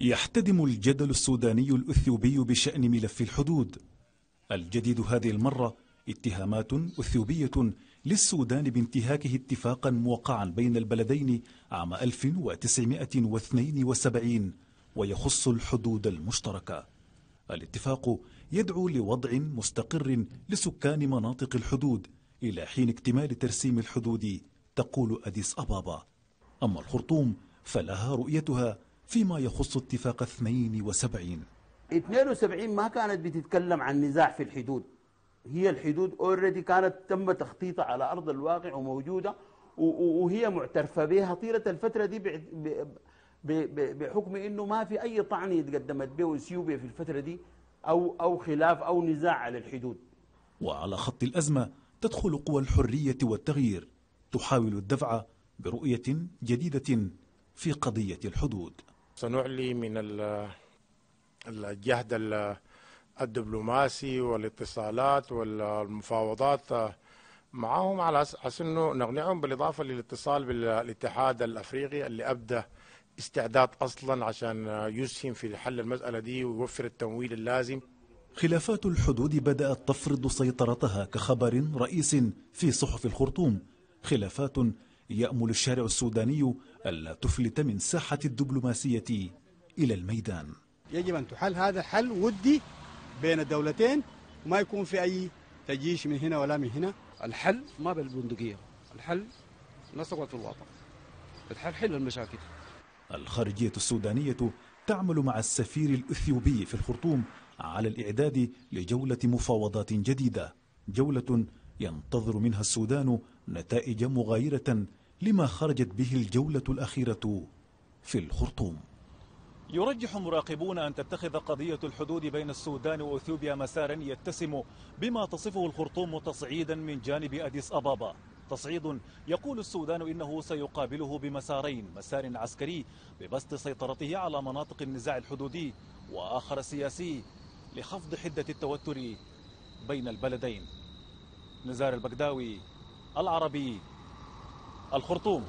يحتدم الجدل السوداني الأثيوبي بشأن ملف الحدود. الجديد هذه المرة اتهامات أثيوبية للسودان بانتهاكه اتفاقا موقعا بين البلدين عام 1972 ويخص الحدود المشتركة. الاتفاق يدعو لوضع مستقر لسكان مناطق الحدود إلى حين اكتمال ترسيم الحدود تقول أديس أبابا. أما الخرطوم فلها رؤيتها فيما يخص اتفاق 72 72 ما كانت بتتكلم عن نزاع في الحدود هي الحدود اوريدي كانت تم تخطيطها على أرض الواقع وموجودة وهي معترفة بها طيلة الفترة دي بحكم إنه ما في أي طعن يتقدمت به اثيوبيا في الفترة دي أو أو خلاف أو نزاع على الحدود. وعلى خط الأزمة تدخل قوى الحرية والتغيير تحاول الدفع برؤية جديدة في قضية الحدود. سنعلي من الجهد الدبلوماسي والاتصالات والمفاوضات معهم على أساس إنه نقنعهم بالإضافة للاتصال بالاتحاد الأفريقي اللي أبدى استعداد أصلا عشان يسهم في حل المسألة دي ويوفر التمويل اللازم. خلافات الحدود بدأت تفرض سيطرتها كخبر رئيس في صحف الخرطوم. خلافات يأمل الشارع السوداني ألا تفلت من ساحة الدبلوماسية إلى الميدان. يجب أن تحل هذا حل ودي بين الدولتين وما يكون في أي تجيش من هنا ولا من هنا. الحل ما بالبندقية الحل نسقط في الوطن. الحل حل المشاكل. الخارجية السودانية تعمل مع السفير الأثيوبي في الخرطوم على الإعداد لجولة مفاوضات جديدة جولة ينتظر منها السودان نتائج مغايرة لما خرجت به الجولة الأخيرة في الخرطوم. يرجح مراقبون أن تتخذ قضية الحدود بين السودان وأثيوبيا مسارا يتسم بما تصفه الخرطوم تصعيدا من جانب أديس أبابا. تصعيد يقول السودان إنه سيقابله بمسارين مسار عسكري ببسط سيطرته على مناطق النزاع الحدودي وآخر سياسي لخفض حدة التوتر بين البلدين. نزار البغداوي العربي الخرطوم.